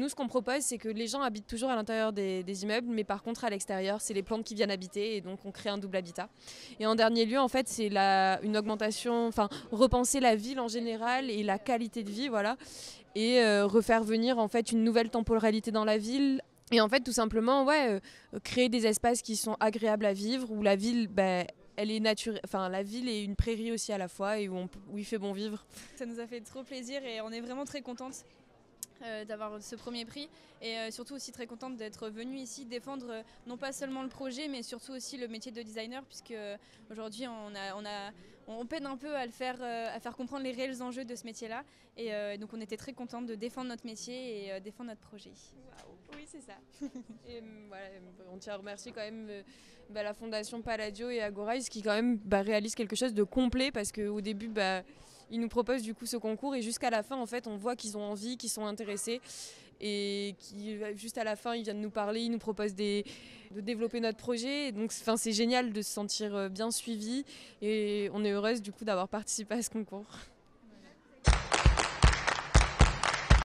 Nous, ce qu'on propose, c'est que les gens habitent toujours à l'intérieur des, immeubles, mais par contre, à l'extérieur, c'est les plantes qui viennent habiter et donc on crée un double habitat. Et en dernier lieu, en fait, c'est une augmentation, enfin, repenser la ville en général et la qualité de vie, voilà, et euh, refaire venir en fait une nouvelle temporalité dans la ville et en fait, tout simplement, ouais, euh, créer des espaces qui sont agréables à vivre, où la ville, ben, elle est naturelle. Enfin, la ville est une prairie aussi à la fois et où, où il fait bon vivre. Ça nous a fait trop plaisir et on est vraiment très contente euh, d'avoir ce premier prix et euh, surtout aussi très contente d'être venue ici défendre euh, non pas seulement le projet mais surtout aussi le métier de designer puisque aujourd'hui on, a, on, a, on peine un peu à le faire à faire comprendre les réels enjeux de ce métier là et donc on était très contente de défendre notre métier et défendre notre projet. Oui c'est ça. et voilà, on tient à remercier quand même bah, la fondation Palladio et Agorize qui quand même bah, réalisent quelque chose de complet parce qu'au début bah, ils nous proposent du coup ce concours et jusqu'à la fin en fait on voit qu'ils ont envie, qu'ils sont intéressés et qui juste à la fin ils viennent nous parler, ils nous proposent de développer notre projet. donc c'est génial de se sentir euh, bien suivi et on est heureuse du coup d'avoir participé à ce concours.